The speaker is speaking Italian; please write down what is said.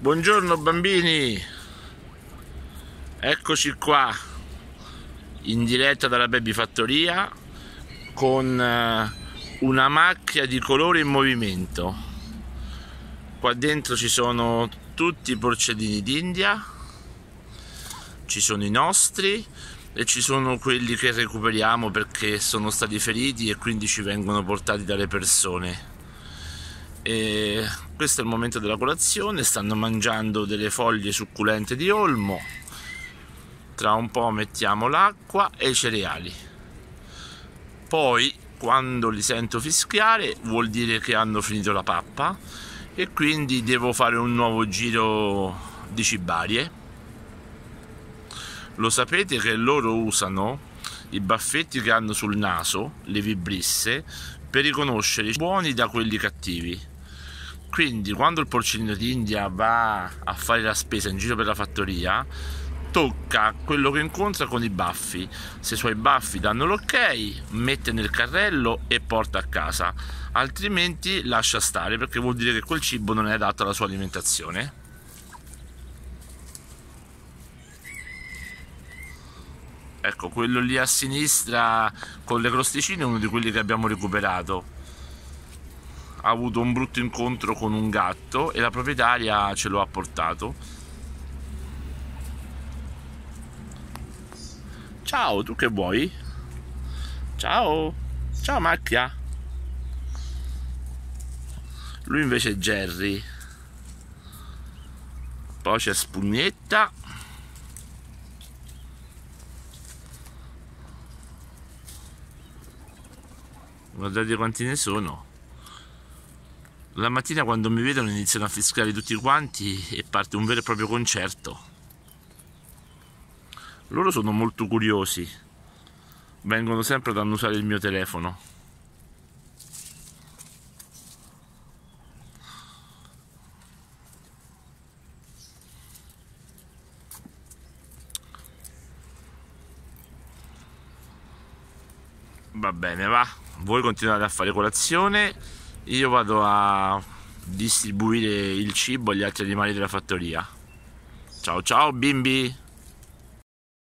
Buongiorno bambini, eccoci qua in diretta dalla Baby Fattoria con eh, una macchia di colore in movimento. Qua dentro ci sono tutti i porcellini d'India, ci sono i nostri e ci sono quelli che recuperiamo perché sono stati feriti e quindi ci vengono portati dalle persone. E questo è il momento della colazione, stanno mangiando delle foglie succulente di olmo. Tra un po' mettiamo l'acqua e i cereali. Poi, quando li sento fischiare, vuol dire che hanno finito la pappa e quindi devo fare un nuovo giro di cibarie. Lo sapete che loro usano i baffetti che hanno sul naso, le vibrisse, per riconoscere i buoni da quelli cattivi quindi quando il porcellino d'India va a fare la spesa in giro per la fattoria tocca quello che incontra con i baffi. Se i suoi baffi danno l'ok mette nel carrello e porta a casa. Altrimenti lascia stare perché vuol dire che quel cibo non è adatto alla sua alimentazione. Ecco quello lì a sinistra con le crosticine è uno di quelli che abbiamo recuperato ha avuto un brutto incontro con un gatto e la proprietaria ce lo ha portato. Ciao, tu che vuoi? Ciao, ciao macchia. Lui invece è Jerry. Poi c'è Spugnetta. Guardate quanti ne sono. La mattina quando mi vedono iniziano a fischiare tutti quanti e parte un vero e proprio concerto. Loro sono molto curiosi, vengono sempre ad annusare il mio telefono. Va bene, va. Voi continuate a fare colazione io vado a distribuire il cibo agli altri animali della fattoria. Ciao ciao bimbi!